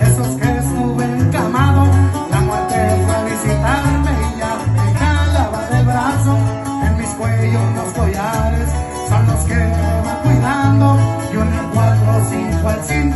Esos que estuve encamado, la muerte fue visitarme y ya me calaba de brazo, en mis cuellos los collares, son los que me van cuidando, y una cuatro o cinco al cinco.